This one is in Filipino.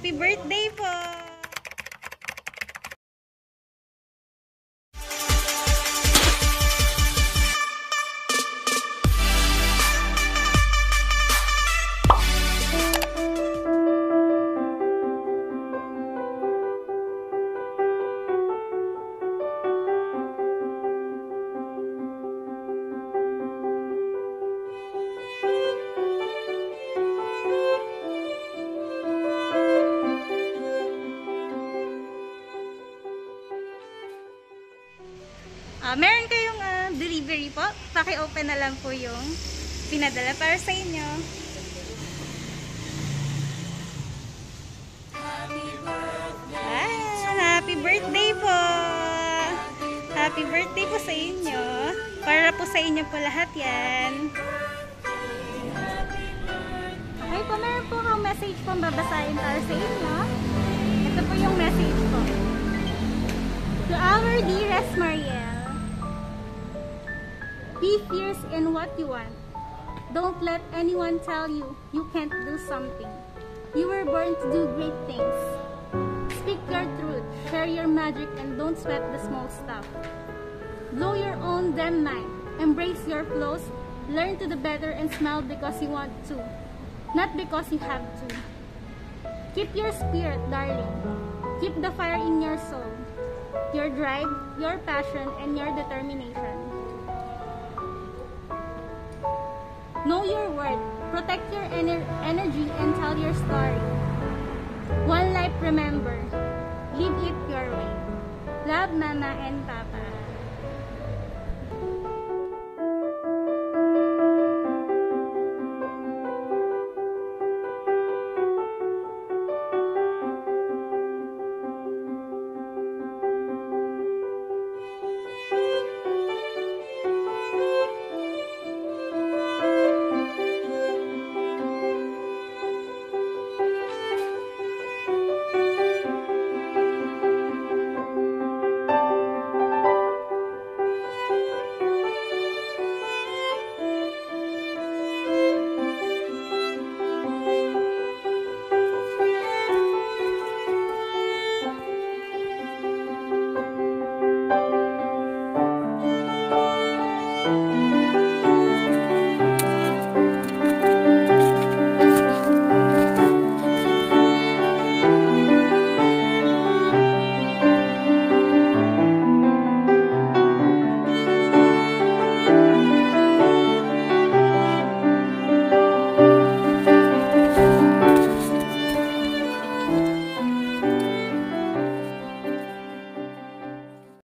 Happy birthday po! Ah, meron kayong ah, delivery po. Paki-open na lang po yung pinadala para sa inyo. Ah, happy birthday po! Happy birthday po sa inyo. Para po sa inyo po lahat yan. Ay po, meron po akong message pong babasahin para sa inyo. Ito po yung message po. To our dearest Marielle, be fierce in what you want. Don't let anyone tell you you can't do something. You were born to do great things. Speak your truth, share your magic, and don't sweat the small stuff. Blow your own damn mind. Embrace your flaws. Learn to do better and smile because you want to, not because you have to. Keep your spirit, darling. Keep the fire in your soul, your drive, your passion, and your determination. Know your worth. Protect your ener- energy and tell your story. One life, remember. Live it your way. Love, Mama and Papa.